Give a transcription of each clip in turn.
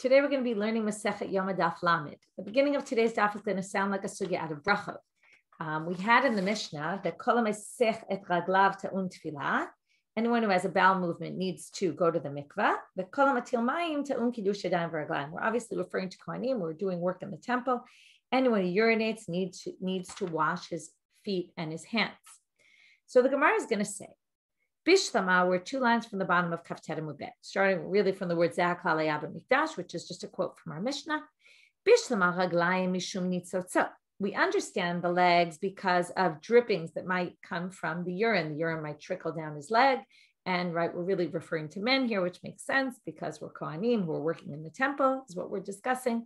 Today we're going to be learning Masechet Yom Daf Lamed. The beginning of today's daf is going to sound like a sugya out of Brachot. Um, we had in the Mishnah that Kol et Raglav Ta'un Tevilah. Anyone who has a bowel movement needs to go to the mikvah. The Kol Matil Mayim Ta'un Kiddush Yadayim V'Raglayim. We're obviously referring to Kohanim. We're doing work in the temple. Anyone who urinates needs to, needs to wash his feet and his hands. So the Gemara is going to say, Bishlama were two lines from the bottom of Kaftet Mubet, starting really from the word Zak Mikdash, which is just a quote from our Mishnah. Bishlama raglayim mishum nitzotzot. We understand the legs because of drippings that might come from the urine. The urine might trickle down his leg. And right, we're really referring to men here, which makes sense because we're Kohanim who are working in the temple, is what we're discussing.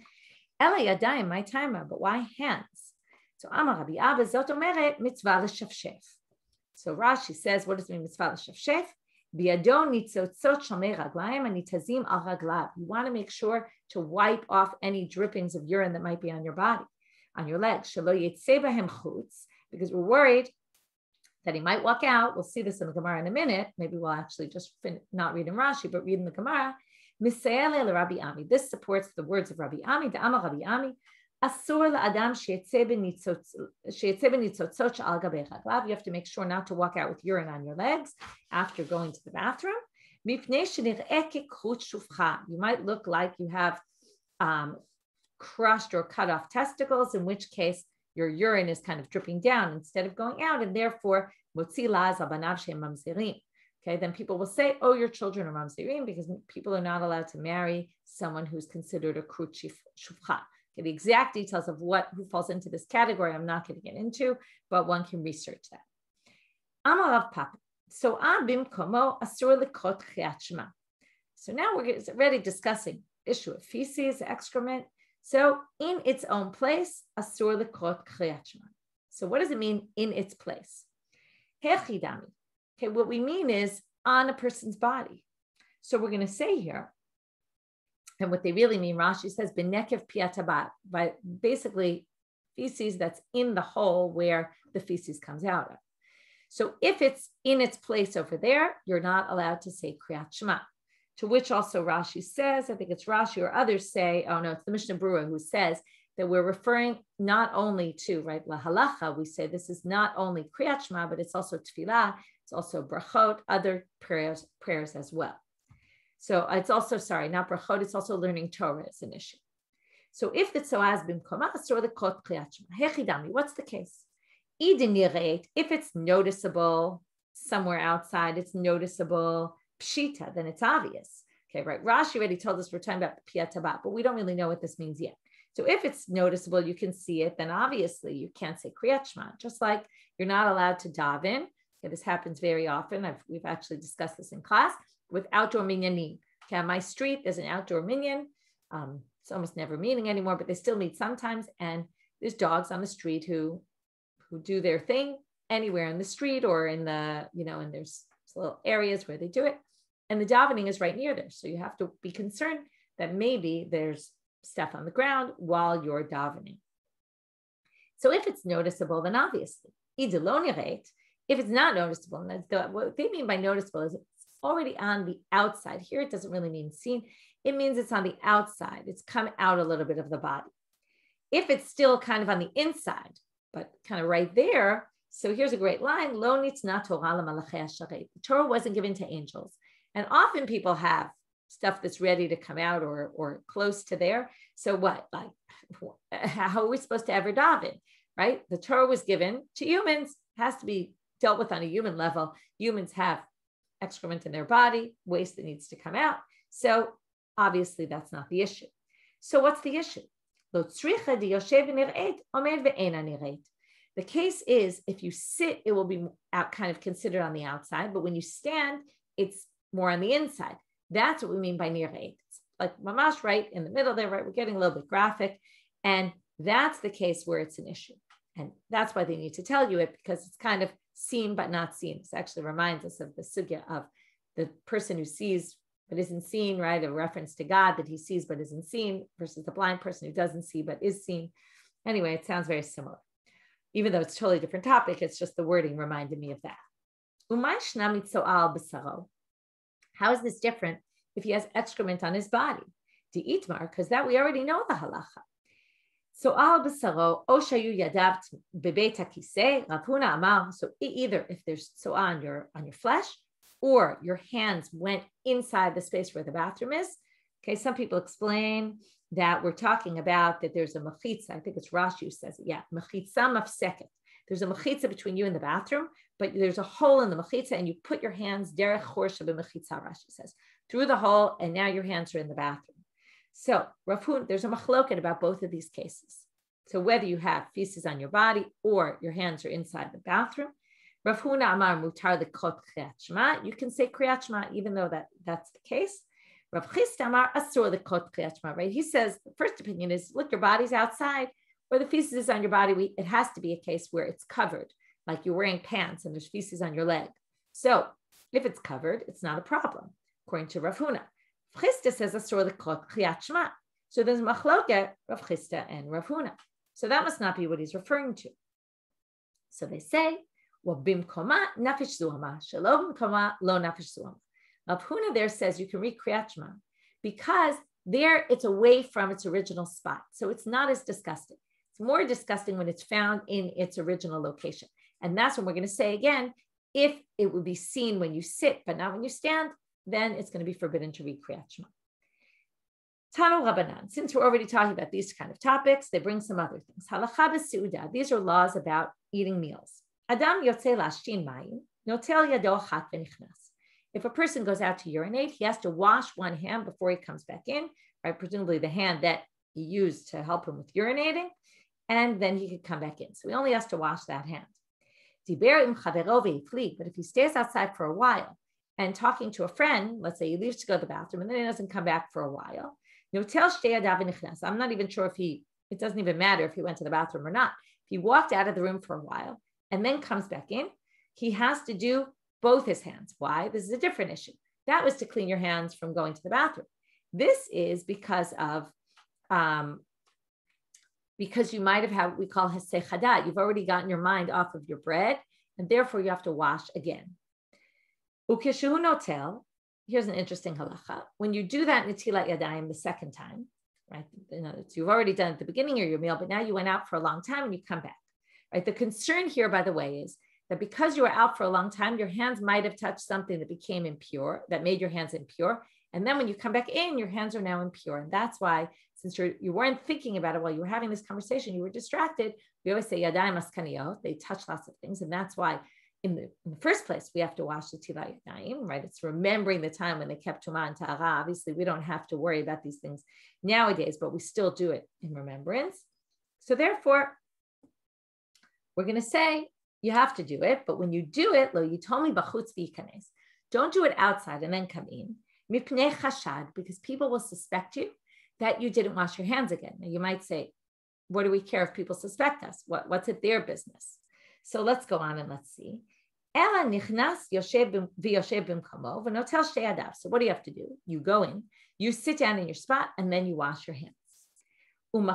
Ela yadayim, my timer, but why hands? So Amar Rabbi Abba Zot Omeret mitzvah. So Rashi says, what does it mean mitzvah l'shafshef? Biadon nitzotzot shamei raglayim al raglav. You want to make sure to wipe off any drippings of urine that might be on your body, on your legs. Shelo chutz, because we're worried that he might walk out. We'll see this in the Gemara in a minute. Maybe we'll actually just fin- not read in Rashi, but read in the Gemara. Ami. This supports the words of Rabbi Ami, the Rabbi Ami. אסור לאדם שיצא בניצוצות שעל גבי רגליו. You have to make sure not to walk out with urine on your legs after going to the bathroom. מפני שנראה כקרות שופחה. You might look like you have um, crushed or cut off testicles, in which case your urine is kind of dripping down instead of going out, and therefore, מוציא לעז על בניו שהם ממזירים. Okay, then people will say, oh, your children are mamzerim because people are not allowed to marry someone who's considered a krut shufcha. The exact details of what who falls into this category, I'm not going to get into, but one can research that. Amarav Papa. So abim komo asur likot shema. So now we're already discussing issue of feces, excrement. So in its own place, asur likot shema. So what does it mean in its place? Hechidami. Okay, what we mean is on a person's body. So we're going to say here, and what they really mean, Rashi says, benekev piatabat, but basically feces that's in the hole where the feces comes out of. So if it's in its place over there, you're not allowed to say kriyat shema. To which also Rashi says, I think it's Rashi or others say, oh no, it's the Mishnah Berurah who says that we're referring not only to right la halacha. We say this is not only kriyat shema, but it's also tefillah, it's also brachot, other prayers prayers as well. So it's also, sorry, not brachot, it's also learning Torah is an issue. So if the tzoaz bimkomas or the kot hechidami, what's the case? If it's noticeable somewhere outside, it's noticeable pshita, then it's obvious. Okay, right. Rashi already told us we're talking about piatabat, but we don't really know what this means yet. So if it's noticeable, you can see it, then obviously you can't say kriyat shema, just like you're not allowed to daven. Okay, this happens very often. I've, we've actually discussed this in class with outdoor minyanim. Okay, my street, there's an outdoor minyan. Um, it's almost never meeting anymore, but they still meet sometimes. And there's dogs on the street who who do their thing anywhere in the street or in the, you know, and there's little areas where they do it. And the davening is right near there. So you have to be concerned that maybe there's stuff on the ground while you're davening. So if it's noticeable, then obviously, if it's not noticeable, and that's what they mean by noticeable is already on the outside. Here it doesn't really mean seen. It means it's on the outside. It's come out a little bit of the body. If it's still kind of on the inside, but kind of right there, so here's a great line: Lo not Torah The Torah wasn't given to angels, and often people have stuff that's ready to come out or or close to there. So what? Like, how are we supposed to ever daven? Right? The Torah was given to humans. Has to be dealt with on a human level. Humans have excrement in their body, waste that needs to come out. So obviously that's not the issue. So what's the issue? The case is if you sit, it will be out kind of considered on the outside, but when you stand, it's more on the inside. That's what we mean by near eight. It's like mamash right in the middle there, right? We're getting a little bit graphic. And that's the case where it's an issue. And that's why they need to tell you it because it's kind of seen but not seen. This actually reminds us of the sugya of the person who sees but isn't seen, right? A reference to God that he sees but isn't seen versus the blind person who doesn't see but is seen. Anyway, it sounds very similar. Even though it's totally different topic, it's just the wording reminded me of that. How is this different if he has excrement on his body? the itmar, because that we already know the halacha. So al basaro oshayu oh, yadav bebeit hakiseh Rav Huna amar. So either if there's so on your on your flesh, or your hands went inside the space where the bathroom is. Okay, some people explain that we're talking about that there's a mechitza. I think it's Rashi who says it. Yeah, mechitza mafseket. There's a mechitza between you and the bathroom, but there's a hole in the mechitza, and you put your hands derech chorsha mechitza. Rashi says through the hole, and now your hands are in the bathroom. So, Rafun, there's a machloket about both of these cases. So, whether you have feces on your body or your hands are inside the bathroom, Rav Huna Amar Mutar Likot Kriyat You can say Kriyat even though that, that's the case. Rav Chisda Amar Asur Likot Kriyat right? He says the first opinion is look, your body's outside, or the feces is on your body. We, it has to be a case where it's covered, like you're wearing pants and there's feces on your leg. So, if it's covered, it's not a problem, according to Rav Huna. Chisda says a story called Chiyat Shema. So there's machloket, Rav Chisda and Rav Huna. So that must not be what he's referring to. So they say, Wabim koma nafish zuhama, shalom koma lo nafish zuhama. Rav Huna there says you can read Kriyat Shema because there it's away from its original spot. So it's not as disgusting. It's more disgusting when it's found in its original location. And that's when we're going to say again, if it would be seen when you sit, but not when you stand, then it's going to be forbidden to read Kriyat Shema. Tanu Rabbanan, since we're already talking about these kind of topics, they bring some other things. Halacha these are laws about eating meals. Adam yotze lashtin mayim, notel yado chat v'nichnas. If a person goes out to urinate, he has to wash one hand before he comes back in, right? Presumably the hand that he used to help him with urinating, and then he could come back in. So he only has to wash that hand. But if he stays outside for a while and talking to a friend, let's say he leaves to go to the bathroom and then he doesn't come back for a while, I'm not even sure if he, it doesn't even matter if he went to the bathroom or not. If he walked out of the room for a while and then comes back in, he has to do both his hands. Why? This is a different issue. That was to clean your hands from going to the bathroom. This is because of um, because you might have had what we call hesechadat. You've already gotten your mind off of your bread, and therefore you have to wash again. Ukeshu notel. Here's an interesting halacha. When you do that netilat yadayim the second time, right? You know, you've already done at the beginning of your meal, but now you went out for a long time and you come back. Right? The concern here, by the way, is that because you were out for a long time, your hands might have touched something that became impure, that made your hands impure. And then when you come back in, your hands are now impure. And that's why, since you're, you weren't thinking about it while you were having this conversation, you were distracted. We always say yadayim askaniyot, they touch lots of things. And that's why in the, in the first place, we have to wash the tila right? It's remembering the time when they kept tuma and ta'ara. Obviously, we don't have to worry about these things nowadays, but we still do it in remembrance. So therefore, we're going to say you have to do it, but when you do it, lo me bachutz v'ikanes. Don't do it outside and then come in. Mipnei chashad, because people will suspect you that you didn't wash your hands again. Now you might say, what do we care if people suspect us? What, what's it their business? So let's go on and let's see. So what do you have to do? You go in, you sit down in your spot, and then you wash your hands. And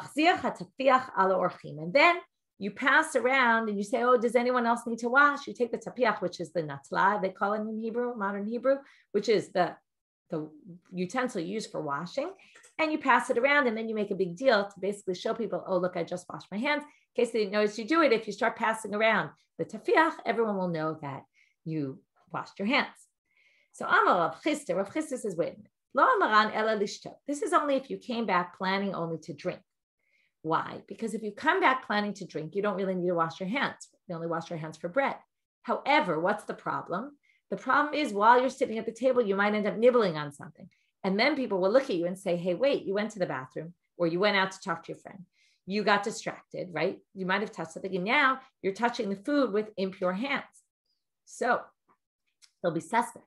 then you pass around and you say, Oh, does anyone else need to wash? You take the tapiach, which is the natla, they call it in Hebrew, modern Hebrew, which is the, the utensil used for washing, and you pass it around and then you make a big deal to basically show people, Oh, look, I just washed my hands. In case they didn't notice you do it, if you start passing around the tapiach, everyone will know that you washed your hands. So Amar Rav Chisda, Rav Chisda says, wait a minute. This is only if you came back planning only to drink. Why? Because if you come back planning to drink, you don't really need to wash your hands. You only wash your hands for bread. However, what's the problem? The problem is while you're sitting at the table, you might end up nibbling on something. And then people will look at you and say, hey, wait, you went to the bathroom or you went out to talk to your friend. You got distracted, right? You might have touched something. And now you're touching the food with impure hands. So they'll be suspect.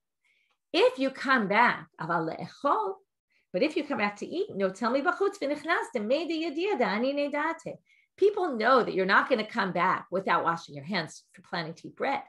If you come back, but if you come back to eat, no, tell me People know that you're not going to come back without washing your hands for planning to eat bread.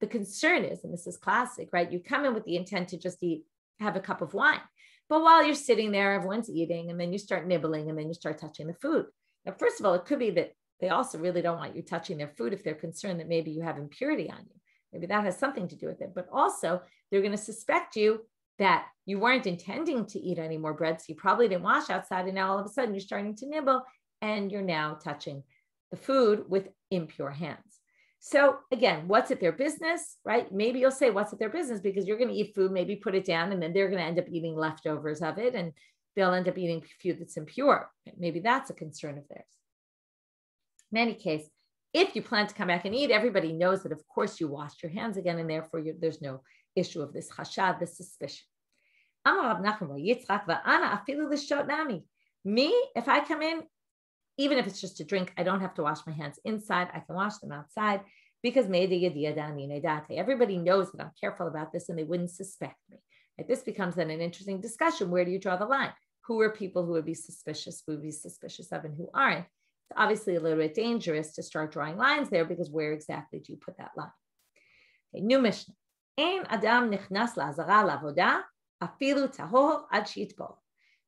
The concern is, and this is classic, right? You come in with the intent to just eat, have a cup of wine. But while you're sitting there, everyone's eating, and then you start nibbling, and then you start touching the food. Now, first of all, it could be that they also really don't want you touching their food if they're concerned that maybe you have impurity on you. Maybe that has something to do with it. But also, they're going to suspect you that you weren't intending to eat any more bread. So you probably didn't wash outside. And now all of a sudden you're starting to nibble and you're now touching the food with impure hands. So again, what's at their business, right? Maybe you'll say what's at their business because you're going to eat food, maybe put it down, and then they're going to end up eating leftovers of it, and they'll end up eating food that's impure. Maybe that's a concern of theirs. In any case, if you plan to come back and eat, everybody knows that of course you washed your hands again, and therefore there's no issue of this chashad, this suspicion. Me, if I come in, even if it's just a drink, I don't have to wash my hands inside. I can wash them outside because everybody knows that I'm careful about this and they wouldn't suspect me. This becomes then an interesting discussion. Where do you draw the line? Who are people who would be suspicious, would be suspicious of, and who aren't? It's obviously a little bit dangerous to start drawing lines there because where exactly do you put that line? Okay, new Mishnah. Adam nichnas la'avoda afilu tahor ad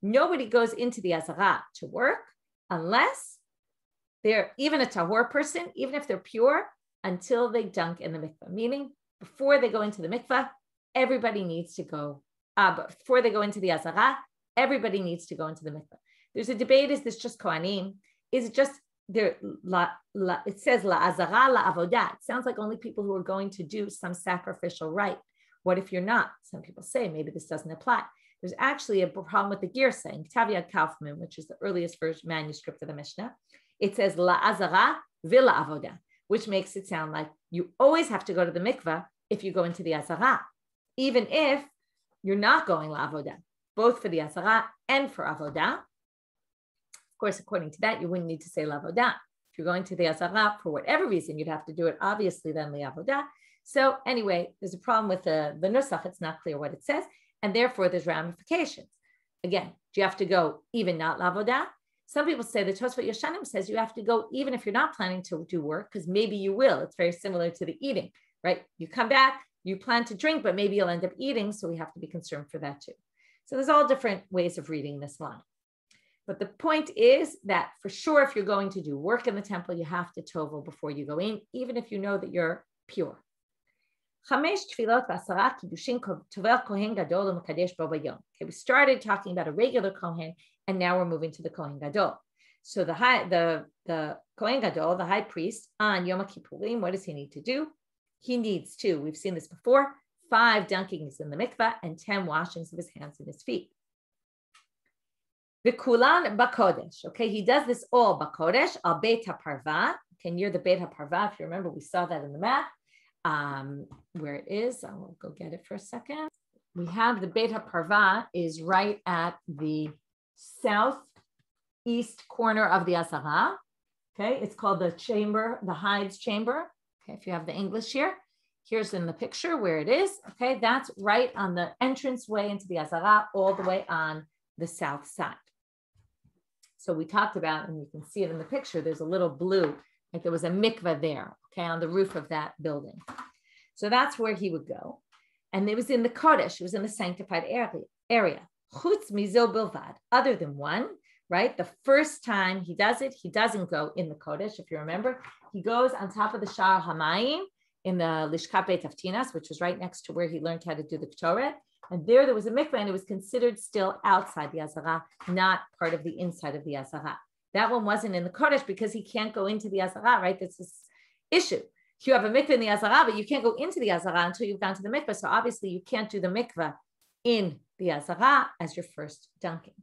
Nobody goes into the azara to work unless they're even a tahor person, even if they're pure, until they dunk in the mikvah. Meaning, before they go into the mikvah, everybody needs to go. Uh, before they go into the azara, everybody needs to go into the mikvah. There's a debate: is this just kohanim? Is it just there? La, la, it says la azara la avodah. It sounds like only people who are going to do some sacrificial rite. What if you're not? Some people say maybe this doesn't apply. There's actually a problem with the gear saying, Tavia Kaufmann, which is the earliest version manuscript of the Mishnah. It says La Azara Villa Avoda, which makes it sound like you always have to go to the mikvah if you go into the Azara, even if you're not going La Avoda, both for the Azara and for Avoda. Of course, according to that, you wouldn't need to say La Avoda. If you're going to the Azara for whatever reason, you'd have to do it obviously then La Avoda. So anyway, there's a problem with the, the Nusach. It's not clear what it says and therefore there's ramifications. Again, do you have to go even not lavoda? Some people say the Tosfot Yeshanim says you have to go even if you're not planning to do work, because maybe you will. It's very similar to the eating, right? You come back, you plan to drink, but maybe you'll end up eating. So we have to be concerned for that too. So there's all different ways of reading this line. But the point is that for sure, if you're going to do work in the temple, you have to tovel before you go in, even if you know that you're pure. Okay, we started talking about a regular Kohen, and now we're moving to the Kohen Gadol. So the high, the the Kohen Gadol, the high priest, on Yom Kippurim, what does he need to do? He needs to. We've seen this before. Five dunkings in the mikvah and ten washings of his hands and his feet. Vikulan bakodesh. Okay, he does this all bakodesh al beit parva. Okay, near the beit parva. If you remember, we saw that in the map um, where it is. I will go get it for a second. We have the Beit Parva is right at the southeast corner of the Azara. Okay, it's called the chamber, the hides chamber. Okay, if you have the English here, here's in the picture where it is. Okay, that's right on the entrance way into the Azara, all the way on the south side. So we talked about, and you can see it in the picture, there's a little blue like there was a mikveh there, okay, on the roof of that building. So that's where he would go. And it was in the Kodesh, it was in the sanctified area. Chutz mizo bilvad, other than one, right? The first time he does it, he doesn't go in the Kodesh. If you remember, he goes on top of the Shar Hamayim in the Lishkat Beit Avtinas, which was right next to where he learned how to do the Ktoret. And there, there was a mikveh, and it was considered still outside the Azara, not part of the inside of the Azara. That one wasn't in the Kodesh because he can't go into the Azara, right? This issue. You have a mikveh in the Azara, but you can't go into the Azara until you've gone to the mikveh. So obviously you can't do the mikveh in the Azara as your first dunking.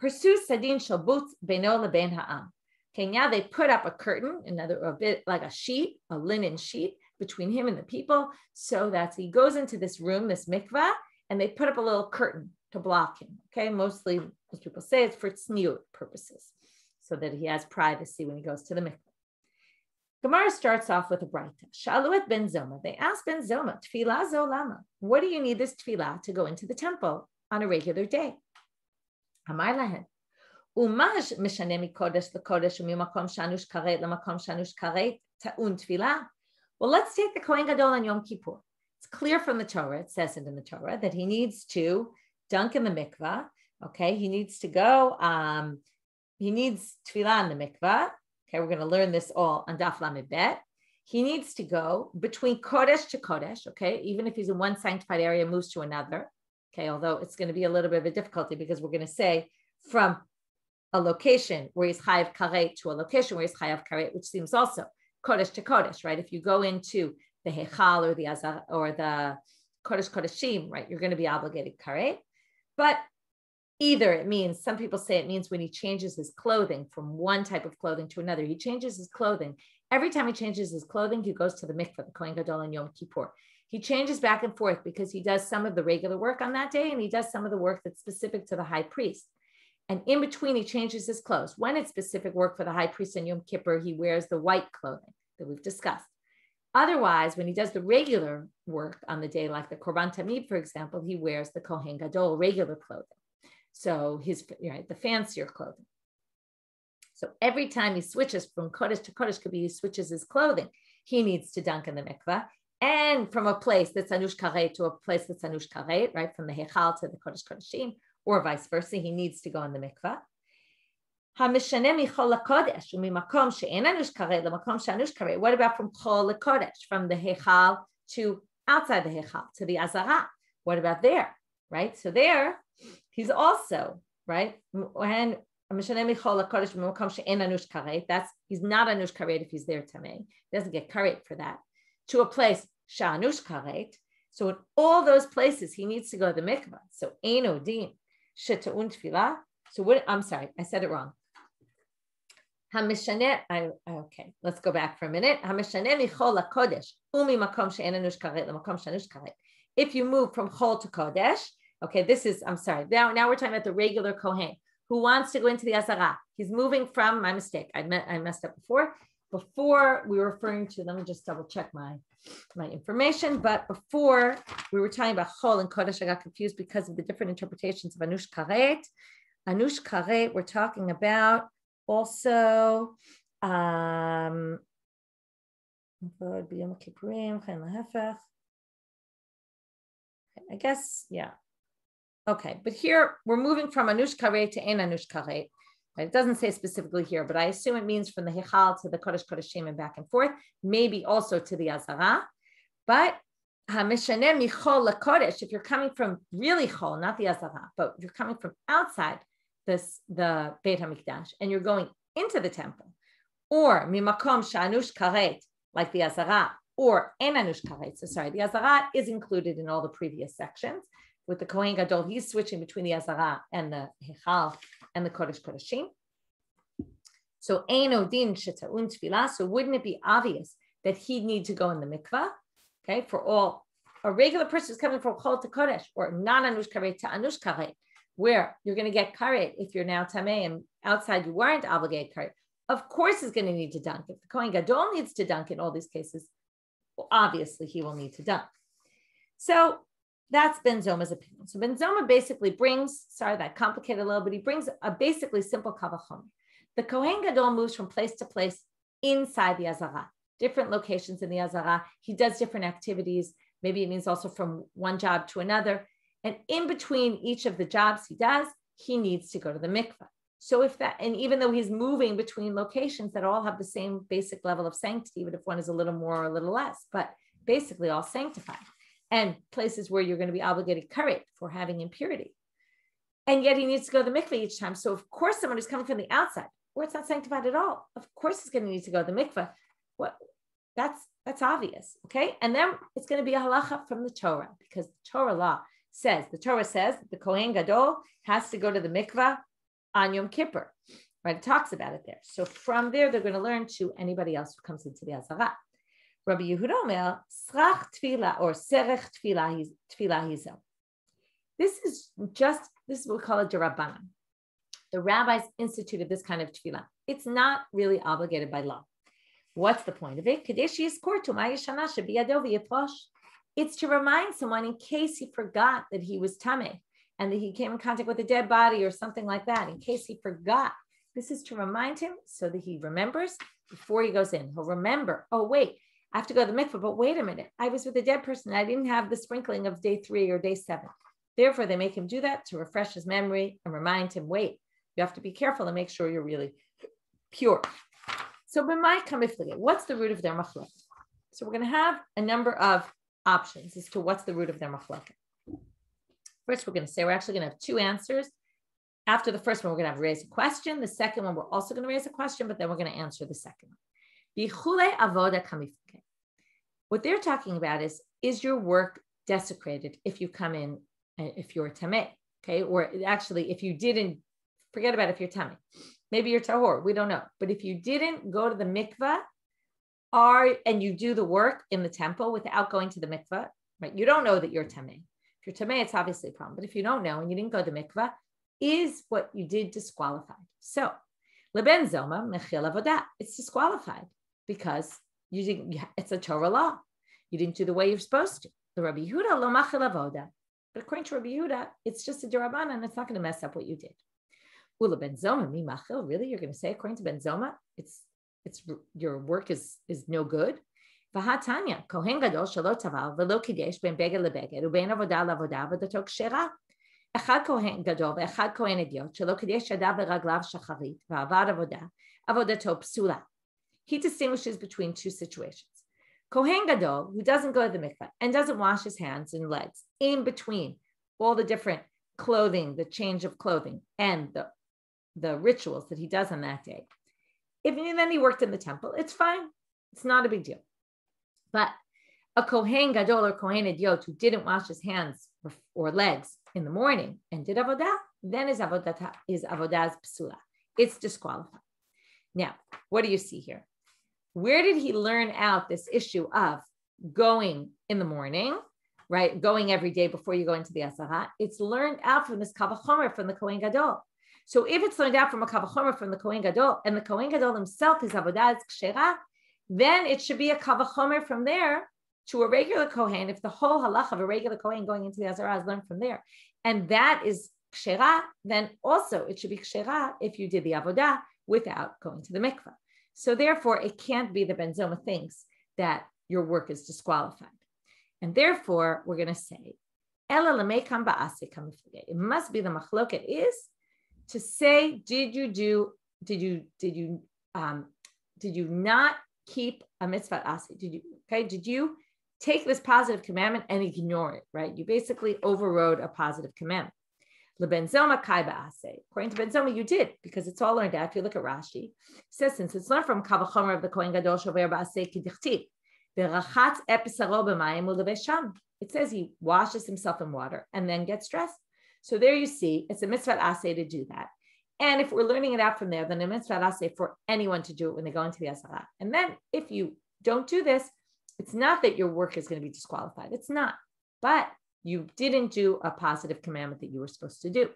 Pursue Sadin Shalbut Beno Leben Ha'am. Okay, now they put up a curtain, another a bit like a sheet, a linen sheet between him and the people, so that he goes into this room, this mikveh, and they put up a little curtain to block him. Okay, mostly as people say it's for tzniut purposes so that he has privacy when he goes to the mikveh. Gemara starts off with a brayta. Shaluet ben Zoma. They asked Ben Zoma, Tevilah zolama. What do you need this tevilah to go into the temple on a regular day? Amar lahen. Umash mishane mikodesh lekodesh umimakom shanush karet lemakom shanush karet ta'un tevilah. Well, let's take the Kohen Gadol on Yom Kippur. It's clear from the Torah, it says it in the Torah, that he needs to dunk in the mikvah. Okay, he needs to go um, he needs tevilah in the mikvah. Okay, we're going to learn this all on Daf Lamid He needs to go between Kodesh to Kodesh, okay, even if he's in one sanctified area, moves to another. Okay, although it's going to be a little bit of a difficulty because we're going to say from a location where he's chayav karet to a location where he's chayav karet, which seems also kodesh to kodesh, right? If you go into the hechal or the azar or the kodesh kodeshim, right, you're going to be obligated karet. But either it means some people say it means when he changes his clothing from one type of clothing to another. He changes his clothing every time he changes his clothing. He goes to the mikveh, the kohen gadol, and Yom Kippur. He changes back and forth because he does some of the regular work on that day and he does some of the work that's specific to the high priest. And in between, he changes his clothes. When it's specific work for the high priest and Yom Kippur, he wears the white clothing that we've discussed. Otherwise, when he does the regular work on the day, like the Korban Tamid, for example, he wears the Kohen Gadol regular clothing. So his right, the fancier clothing. So every time he switches from Kodesh to Kodesh, could be he switches his clothing. He needs to dunk in the mikvah. And from a place that's Anush Karet to a place that's Anush Karet, right? From the Hechal to the Kodesh Kodeshim, or vice versa, he needs to go in the mikvah. What about from Chol Kodesh, from the Hechal to outside the Hechal, to the Azara? What about there, right? So there, he's also, right? And that's he's not anush karet if he's there tamei. He doesn't get karet for that to a place, shanush Karet. So in all those places, he needs to go to the mikvah. So Ein Odin, Sheta'un Tevilah. So what, I'm sorry, I said it wrong. Hamishanet, okay, let's go back for a minute. Hamishanet michol לקודש umi makom אנוש כרת למקום shanush כרת. If you move from chol to kodesh, okay, this is, I'm sorry, now, now we're talking about the regular Kohen who wants to go into the Azara. He's moving from, my mistake, I, met, I messed up before. Before we were referring to, let me just double check my, my information, but before we were talking about Chol and Kodesh, I got confused because of the different interpretations of Anush Karet. Anush Karet, we're talking about also um, I guess, yeah. Okay, but here we're moving from Anush Karet to Ein Anush Karet. It doesn't say specifically here, but I assume it means from the Hechal to the Kodesh Kodeshim and back and forth, maybe also to the Azara. But if you're coming from really Chol, not the Azara, but you're coming from outside this the Beit Hamikdash and you're going into the temple, or Mimakom Shanush Karet, like the Azara, or Enanush Karet. So sorry, the Azara is included in all the previous sections with the Kohen Gadol, he's switching between the Azara and the Hechal and the Kodesh Kodeshim. So Ein Odin Sheta'un Tevilah. So wouldn't it be obvious that he'd need to go in the mikvah? Okay, for all a regular person is coming from Chol to Kodesh or non Anush Karet to Anush Karet, where you're going to get Karet if you're now Tameh and outside you weren't obligated Karet. Of course, is going to need to dunk. If the Kohen Gadol needs to dunk in all these cases, well, obviously he will need to dunk. So that's Ben Zoma's opinion. So Ben Zoma basically brings, sorry, that complicated a little, but he brings a basically simple kavachon. The Kohen Gadol moves from place to place inside the Azara, different locations in the Azara. He does different activities. Maybe it means also from one job to another. And in between each of the jobs he does, he needs to go to the mikvah. So if that, and even though he's moving between locations that all have the same basic level of sanctity, but if one is a little more or a little less, but basically all sanctified and places where you're going to be obligated karet for having impurity. And yet he needs to go to the mikveh each time. So of course, someone who's coming from the outside, where it's not sanctified at all, of course he's going to need to go to the mikveh. What that's that's obvious. Okay. And then it's going to be a halacha from the Torah because the Torah law says, the Torah says the Kohen Gadol has to go to the mikveh on Yom Kippur. Right? It talks about it there. So from there, they're going to learn to anybody else who comes into the Azara. Rabbi Yehuda Omer, Srach Tevila or Serech Tevila Hizel. This is just, this is what we call a Darabanan. The rabbis instituted this kind of tevilah. It's not really obligated by law. What's the point of it? It's to remind someone in case he forgot that he was tame and that he came in contact with a dead body or something like that. In case he forgot, this is to remind him so that he remembers before he goes in. He'll remember, oh, wait, I have to go to the mikveh, but wait a minute. I was with a dead person. I didn't have the sprinkling of day three or day seven. Therefore, they make him do that to refresh his memory and remind him, wait, you have to be careful and make sure you're really pure. So, what's the root of their machlok? So, we're going to have a number of options as to what's the root of their machlok. First, we're going to say we're actually going to have two answers. After the first one, we're going to have raise a question. The second one, we're also going to raise a question, but then we're going to answer the second one. What they're talking about is, is your work desecrated if you come in, uh, if you're tameh, okay? Or actually, if you didn't, forget about if you're tameh. Maybe you're tahor, we don't know. But if you didn't go to the mikvah, are and you do the work in the temple without going to the mikvah, right? You don't know that you're tameh. If you're tameh, it's obviously a problem. But if you don't know and you didn't go to the mikvah, is what you did disqualified? So, leben zoma mechil avodah. It's disqualified because you didn't. It's a Torah law. You didn't do the way you're supposed to. The Rabbi Yehuda lo machil avodah. But according to Rabbi Yehuda, it's just a derabanan, and it's not going to mess up what you did. Ula ben zoma mi machil. Really, you're going to say according to ben zoma, it's it's your work is is no good. Vahatanya kohen gadol shelo taval velo kidesh ben beged lebeged uben avodah lavodah v'dato kshera. אחד כהן גדול ואחד כהן אדיוט, שלא כדי שידע ברגליו שחרית ועבד עבודה, עבודתו פסולה. He distinguishes between two situations. Kohen Gadol, who doesn't go to the mikveh and doesn't wash his hands and legs in between all the different clothing, the change of clothing, and the, the rituals that he does on that day. If then he worked in the temple, it's fine. It's not a big deal. But a Kohen Gadol or Kohen Hedyot who didn't wash his hands or, or legs in the morning and did avodah, then is avodah is avodah's psula. It's disqualified. Now, what do you see here? Where did he learn out this issue of going in the morning, right? Going every day before you go into the azara? It's learned out from this kavachomer from the Kohen Gadol. So if it's learned out from a kavachomer from the Kohen Gadol, and the Kohen Gadol himself is avodah is kshera, then it should be a kavachomer from there to a regular Kohen, if the whole halach of a regular Kohen going into the Azara is learned from there, and that is kshera, then also it should be kshera if you did the avodah without going to the mikvah. So therefore, it can't be the Ben Zoma thinks that your work is disqualified. And therefore, we're going to say, it must be the machloket is to say, did you do, did you, did you, um, did you not keep a mitzvah asi? Did you, okay, did you take this positive commandment and ignore it, right? You basically overrode a positive commandment. According to Ben Zoma, you did because it's all learned out. If you look at Rashi, it says since it's learned from Kavachomer of the Kohen Gadol Shover ba'ase kidichtiv. It says he washes himself in water and then gets dressed. So there you see, it's a mitzvah asay to do that. And if we're learning it out from there, then a mitzvah asay for anyone to do it when they go into the azara. And then if you don't do this, it's not that your work is going to be disqualified. It's not. But you didn't do a positive commandment that you were supposed to do.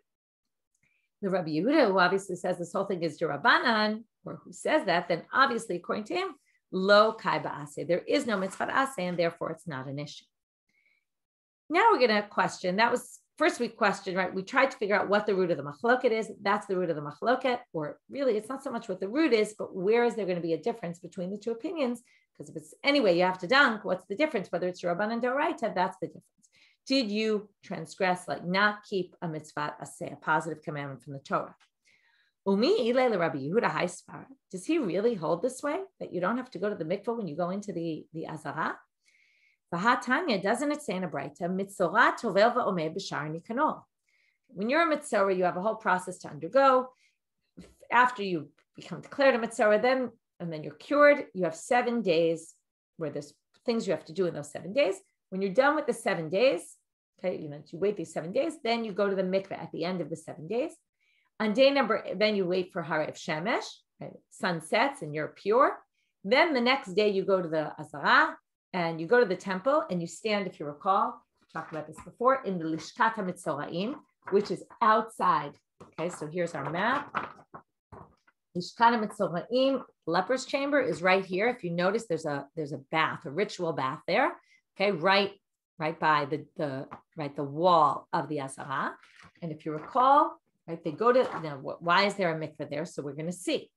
The Rabbi Yehuda, who obviously says this whole thing is Durabanan, or who says that, then obviously, according to him, lo kai ba'ase. There is no mitzvah ase, and therefore it's not an issue. Now we're going to question. That was first we questioned, right? We tried to figure out what the root of the machloket is. That's the root of the machloket, or really, it's not so much what the root is, but where is there going to be a difference between the two opinions? Because if it's anyway, you have to dunk. What's the difference? Whether it's Rabban and Doraita, that's the difference. Did you transgress, like not keep a mitzvah, a say, a positive commandment from the Torah? Umi Rabbi Yehuda Does he really hold this way that you don't have to go to the mikvah when you go into the the azara? Doesn't it say in a brayta, mitzorah tovel va'omer b'shar nikanor? When you're a mitzorah, you have a whole process to undergo. After you become declared a mitzorah, then and then you're cured. You have seven days where there's things you have to do in those seven days. When you're done with the seven days, okay, you know, you wait these seven days, then you go to the mikveh at the end of the seven days. On day number, then you wait for Harev Shemesh, right? sun sets and you're pure. Then the next day you go to the Azara and you go to the temple and you stand, if you recall, talked about this before, in the Lishkat HaMitzoraim, which is outside. Okay, so here's our map. Lishkat HaMitzoraim, leper's chamber is right here. If you notice, there's a there's a bath, a ritual bath there. Okay, right right by the the right the wall of the Azara. And if you recall, right, they go to know, why is there a mikveh there? So we're going to see.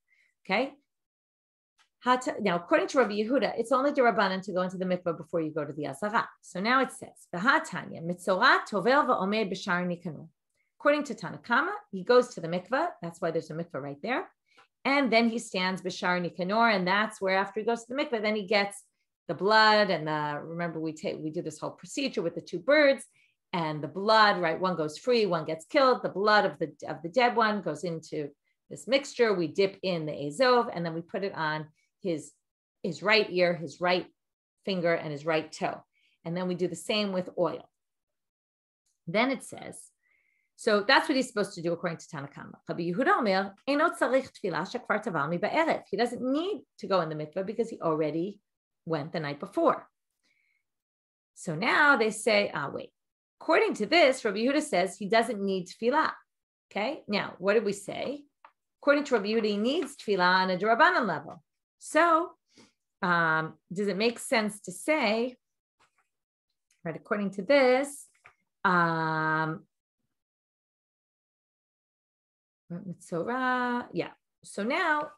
Okay. Now, according to Rabbi Yehuda, it's only the Rabbanan to go into the mikveh before you go to the Azara. So now it says, V'hatanya, mitzorah tovel va'omed b'shar nikanor. According to Tanakama, he goes to the mikveh. That's why there's a mikveh right there. And then he stands b'shar nikanor, and that's where after he goes to the mikveh, then he gets the blood and the remember we take we do this whole procedure with the two birds and the blood, right? One goes free, one gets killed. The blood of the of the dead one goes into this mixture. We dip in the azov, and then we put it on his his right ear, his right finger, and his right toe. And then we do the same with oil. Then it says, so that's what he's supposed to do according to Tanakama. He doesn't need to go in the mikveh because he already went the night before. So now they say, ah, wait. According to this, Rabbi Yehuda says he doesn't need tevilah. Okay, now what did we say? According to Rabbi Yehuda, he needs tevilah on a drabanan level. So, um, does it make sense to say, right? According to this, um, yeah. So now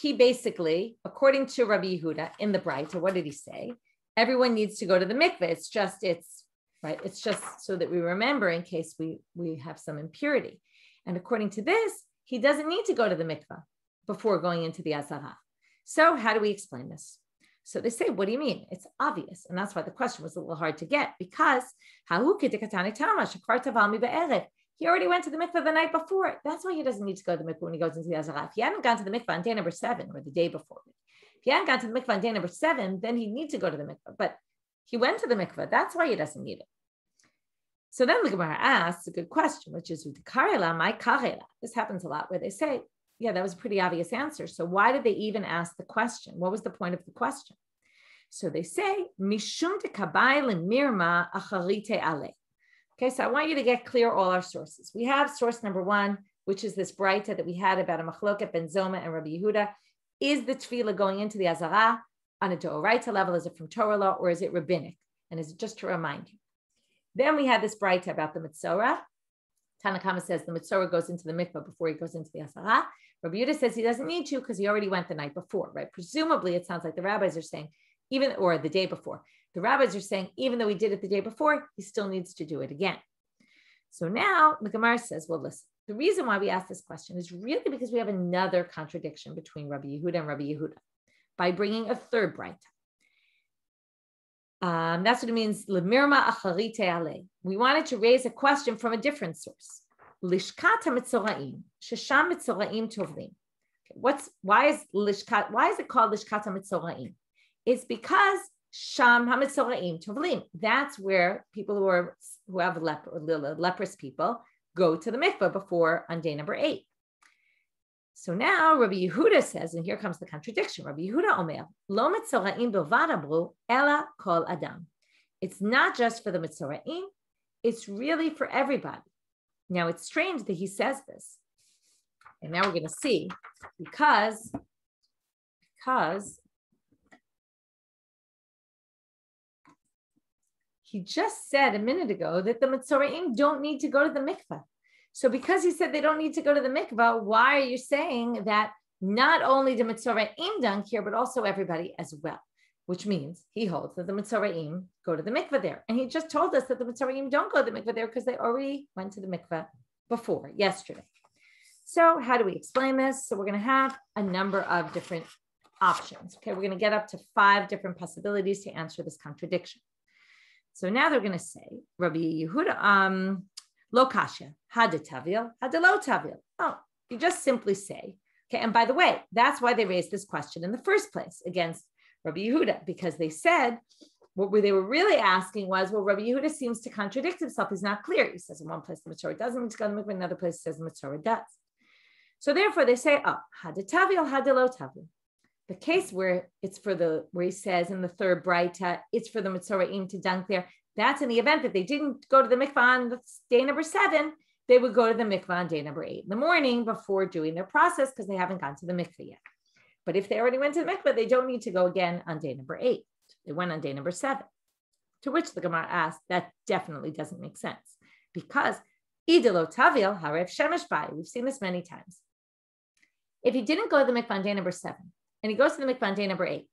he basically, according to Rabbi Yehuda in the Bright, or what did he say? Everyone needs to go to the mikveh. It's just, it's right. It's just so that we remember in case we we have some impurity. And according to this, he doesn't need to go to the mikveh before going into the azara. So how do we explain this? So they say, what do you mean? It's obvious. And that's why the question was a little hard to get because he already went to the mikveh the night before. That's why he doesn't need to go to the mikveh when he goes into the Azara. If he hadn't gone to the mikveh on day number seven or the day before, if he hadn't gone to the mikveh on day number seven, then he'd need to go to the mikveh. But he went to the mikveh. That's why he doesn't need it. So then the Gemara asks a good question, which is my karela. This happens a lot where they say, yeah, that was a pretty obvious answer. So why did they even ask the question? What was the point of the question? So they say, Mishum de mirma acharite ale. Okay, so I want you to get clear all our sources. We have source number one, which is this Breita that we had about a machloket ben Zoma and Rabbi Yehuda. Is the tevilah going into the Azara on a Doraita level? Is it from Torah law or is it rabbinic? And is it just to remind you? Then we had this Breita about the Mitzorah. Tanakama says the Mitzorah goes into the mikvah before he goes into the Azara. Rabbi Yehuda says he doesn't need to because he already went the night before, right? Presumably, it sounds like the rabbis are saying, even or the day before, the rabbis are saying, even though he did it the day before, he still needs to do it again. So now the Gemara says, well, listen, the reason why we ask this question is really because we have another contradiction between Rabbi Yehuda and Rabbi Yehuda by bringing a third bright. Um, that's what it means. Lemirma acharite ale. We wanted to raise a question from a different source. Lishkat mitzoraim, shesham mitzoraim tovlim. What's why is lishkat? Why is it called lishkat mitzoraim? It's because Sham Hamitzoraim Tovlim. That's where people who are who have leper, leprous people go to the mikvah before on day number eight. So now Rabbi Yehuda says, and here comes the contradiction. Rabbi Yehuda Omer, Lo Mitzoraim Bovadabru Ella Kol Adam. It's not just for the Mitzoraim, it's really for everybody. Now it's strange that he says this. And now we're going to see because because He just said a minute ago that the Mitzoraim don't need to go to the mikveh. So because he said they don't need to go to the mikveh, why are you saying that not only the Mitzoraim dunk here, but also everybody as well? Which means he holds that the Mitzoraim go to the mikveh there. And he just told us that the Mitzoraim don't go to the mikveh there because they already went to the mikveh before, yesterday. So how do we explain this? So we're going to have a number of different options. Okay, we're going to get up to five different possibilities to answer this contradiction. So now they're going to say, Rabbi Yehuda, um, lo kasha, hadetavil, hadelo tavil. Oh, you just simply say, okay. And by the way, that's why they raised this question in the first place against Rabbi Yehuda, because they said what they were really asking was, well, Rabbi Yehuda seems to contradict himself. He's not clear. He says in one place the Matorah doesn't need to go to mikveh, another place says the Matorah does. So therefore they say, oh, hadetavil, hadelo tavil the case where it's for the where he says in the third Breita, it's for the Mitzoraim to dunk there. That's in the event that they didn't go to the mikvah on day number seven, they would go to the mikvah on day number eight in the morning before doing their process because they haven't gone to the mikvah yet. But if they already went to the mikvah, they don't need to go again on day number eight. They went on day number seven. To which the Gemara asked, that definitely doesn't make sense because idelo tavil harev shemesh We've seen this many times. If he didn't go to the mikvah on day number seven, and he goes to the mikvah day number eight.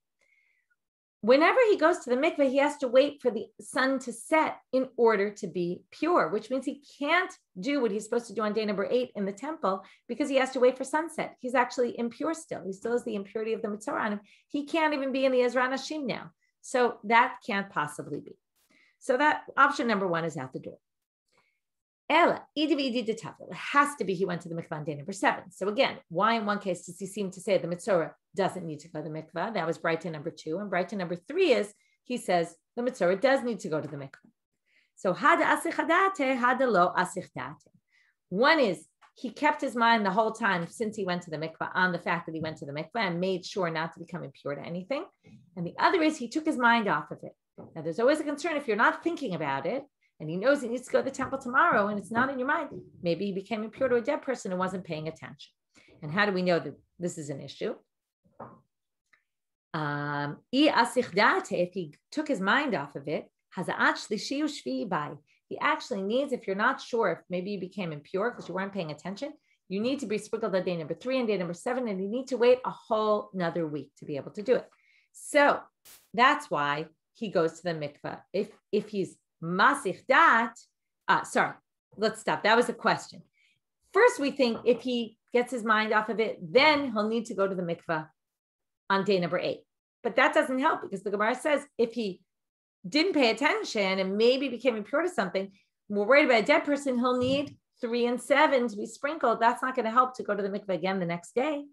Whenever he goes to the mikvah, he has to wait for the sun to set in order to be pure, which means he can't do what he's supposed to do on day number eight in the temple because he has to wait for sunset. He's actually impure still. He still has the impurity of the mitzvah on him. He can't even be in the Ezrat Nashim now. So that can't possibly be. So that option number one is out the door. Ella, it has to be he went to the mikvah day number seven. So again, why in one case does he seem to say the mitzvah doesn't need to go to the mikvah? That was Brighton number two. And Brighton number three is he says the mitzvah does need to go to the mikvah. So had hada asichadate, hada lo asichadate. One is he kept his mind the whole time since he went to the mikvah on the fact that he went to the mikvah and made sure not to become impure to anything. And the other is he took his mind off of it. Now there's always a concern if you're not thinking about it, and he knows he needs to go to the temple tomorrow and it's not in your mind, maybe he became impure to a dead person and wasn't paying attention. And how do we know that this is an issue? Um, if he took his mind off of it, has actually shiushvi he actually needs, if you're not sure if maybe you became impure because you weren't paying attention, you need to be sprinkled on day number three and day number seven, and you need to wait a whole another week to be able to do it. So that's why he goes to the mikveh. If if he's Masich dat, uh, sorry, let's stop. That was a question. First, we think if he gets his mind off of it, then he'll need to go to the mikvah on day number eight. But that doesn't help because the Gemara says if he didn't pay attention and maybe became impure to something, we're worried about a dead person, he'll need three and seven to be sprinkled. That's not going to help to go to the mikvah again the next day.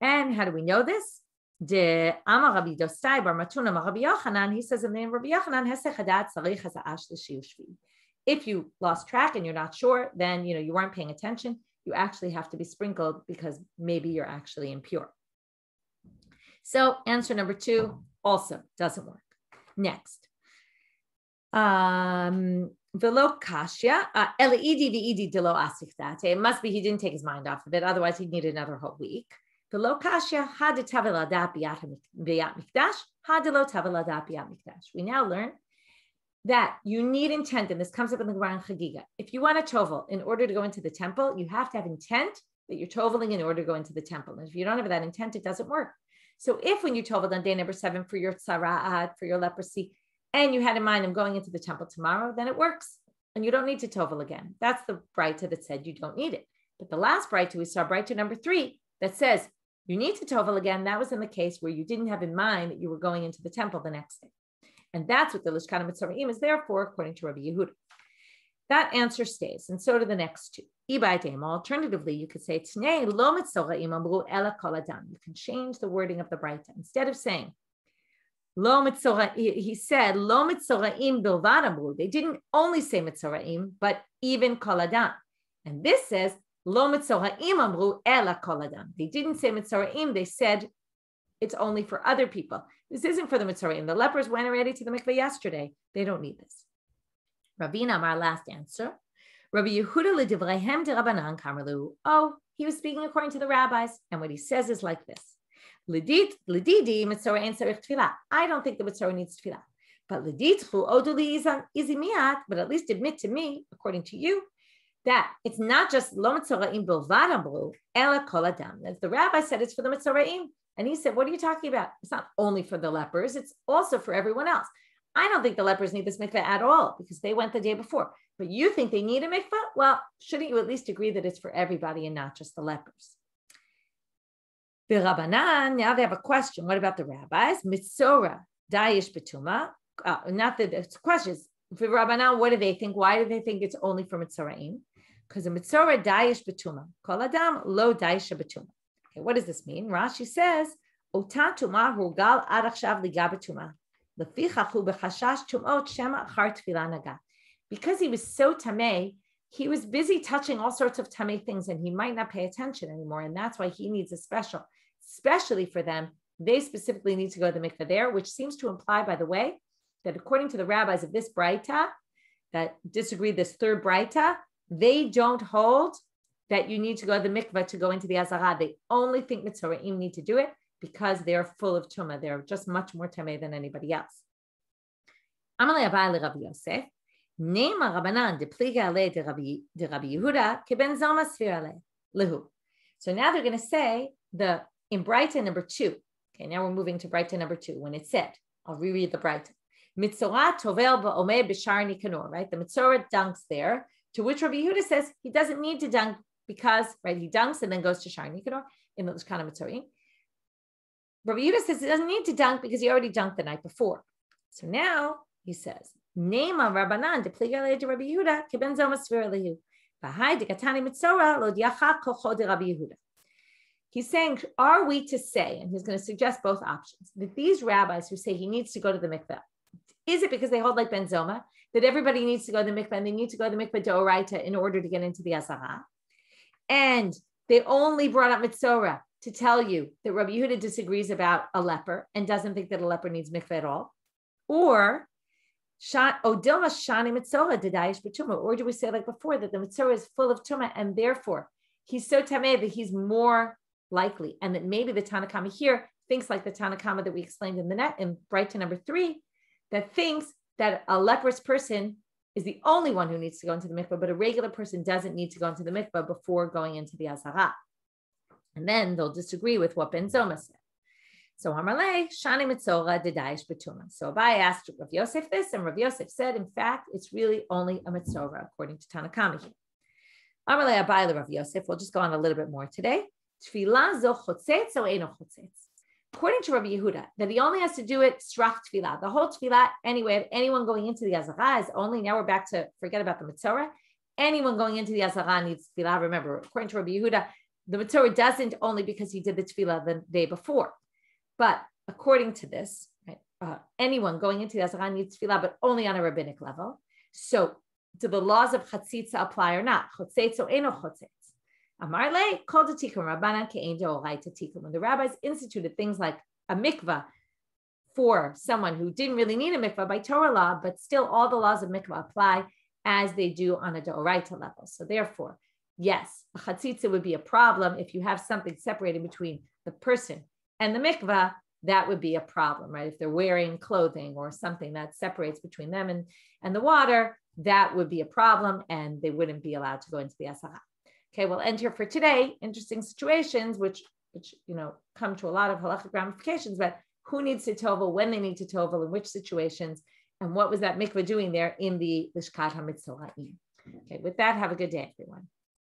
And how do we know this? De Amar Rabbi Bar Matuna Rabbi Yochanan, he says the name Rabbi Yochanan, Hesechadat Tzarich Hazaash. If you lost track and you're not sure, then you know you weren't paying attention. You actually have to be sprinkled because maybe you're actually impure. So answer number two also doesn't work. Next. Um, Velo kashya, uh, It must be he didn't take his mind off of it. Otherwise, he'd need another whole week. We now learn that you need intent, and this comes up in the Gemara Chagiga. If you want a tovel in order to go into the temple, you have to have intent that you're toveling in order to go into the temple. And if you don't have that intent, it doesn't work. So if when you toveled on day number seven for your tzara'at, for your leprosy, and you had in mind I'm going into the temple tomorrow, then it works. And you don't need to tovel again. That's the braita that said you don't need it. But the last braita we saw, braita number three, that says you need to tovel again. That was in the case where you didn't have in mind that you were going into the temple the next day. And that's what the Lishkat Hamitzora'im is there for, according to Rabbi Yehuda. That answer stays, and so do the next two. Alternatively, you could say You can change the wording of the Braita. Instead of saying Lo he said Lo mitzoraim bilvad They didn't only say mitzoraim, but even koladam. And this says Lo mitzoraim amru ela koladam. They didn't say mitzoraim. They said it's only for other people. This isn't for the mitzoraim. The lepers went already to the mikveh yesterday. They don't need this. Rabina, our last answer. Rabbi Yehuda ledivrehem de Rabbanan kamerlu. Oh, he was speaking according to the rabbis, and what he says is like this: Lididi mitzora ein tzarich tevilah. I don't think the mitzora needs tevilah, but. But at least admit to me, according to you, that it's not just lo mitzoraim bilvad ela kol adam. As the rabbi said, it's for the mitzoraim, and he said, "What are you talking about? It's not only for the lepers; it's also for everyone else." I don't think the lepers need this mikveh at all because they went the day before. But you think they need a mikveh? Well, shouldn't you at least agree that it's for everybody and not just the lepers? The Rabbanan, now they have a question. What about the rabbis? Mitzora, Dayish Betuma. Uh, not that the questions. for Rabbanan, what do they think? Why do they think it's only for Mitzoraim? Because the mitzvah dayish betuma. Kol adam lo dayish betuma. Okay, what does this mean? Rashi says, "Ota tuma rugal ad achshav liga betuma. Lefichach hu bechashash tumot shema achar tevilah naga." Because he was so tamei, he was busy touching all sorts of tamei things, and he might not pay attention anymore, and that's why he needs a special, especially for them. They specifically need to go to the mikveh there, which seems to imply, by the way, that according to the rabbis of this brayta, that disagree this third brayta, they don't hold that you need to go to the mikveh to go into the azara. They only think mitzoraim need to do it because they're full of tuma. They're just much more tameh than anybody else. Amalei Abai Rabbi Yosef. Rabbanan ale de Rabbi Yehuda keben ale lehu. So now they're going to say the in braita number two. Okay, now we're moving to braita number two. When it said, I'll reread the braita. Mitzorah tovel ba'omeh b'shar nikanor, right? The Mitzorah dunks there to which Rabbi Yehuda says he doesn't need to dunk because, right, he dunks and then goes to Shar Nikanor in the Lishkana Mitzori. Rabbi Yehuda says he doesn't need to dunk because he already dunked the night before. So now he says, "Name Nema Rabbanan de Pliga de Rabbi Yehuda keben zoma svira lehu. V'hai de katani mitzora lo diacha de Rabbi Yehuda. He's saying, are we to say, and he's going to suggest both options, that these rabbis who say he needs to go to the mikveh, is it because they hold like Ben Zoma, that everybody needs to go to the mikveh and they need to go to the mikveh to in order to get into the Azara? And they only brought up Mitzora to tell you that Rabbi Yehuda disagrees about a leper and doesn't think that a leper needs mikveh at all. Or Odilma oh, Shani Mitzora Didayish Betuma. Or do we say like before that the Mitzora is full of Tuma and therefore he's so tameh that he's more likely, and that maybe the Tanakama here thinks like the Tanakama that we explained in the net in braita number three, that thinks that a leprous person is the only one who needs to go into the mikvah, but a regular person doesn't need to go into the mikvah before going into the azara. And then they'll disagree with what Ben Zoma said. So Amarle, Shani Mitzora, Dedayish Betuma. So Abai asked Rav Yosef this, and Rav Yosef said, in fact, it's really only a Mitzora, according to Tanakama here. Amarle Abai Rav Yosef, we'll just go on a little bit more today. Tevilah zo chotzetz or eno chotzetz. According to Rabbi Yehuda, that he only has to do it strach tevilah. The whole tevilah, anyway, anyone going into the azara is only, now we're back to forget about the Mitzorah. Anyone going into the azara needs tevilah. Remember, according to Rabbi Yehuda, the Mitzorah doesn't only because he did the tevilah the day before. But according to this, right, uh, anyone going into the azara needs tevilah, but only on a rabbinic level. So do the laws of chatzitza apply or not? Chotzetz or eno chotzetz? Amarle called a tikkun rabbana ke'angel tikkun. When the rabbis instituted things like a mikvah for someone who didn't really need a mikvah by Torah law, but still all the laws of mikvah apply as they do on a doraita level. So therefore, yes, a chatzitza would be a problem if you have something separating between the person and the mikvah. That would be a problem, right? If they're wearing clothing or something that separates between them and, and the water, that would be a problem, and they wouldn't be allowed to go into the azara. Okay, we'll end here for today. Interesting situations, which which you know come to a lot of halachic ramifications. But who needs to tovel, when they need to tovel, in which situations, and what was that mikvah doing there in the Lishkat Hamitzora'im? Mm-hmm. Okay, with that, have a good day, everyone.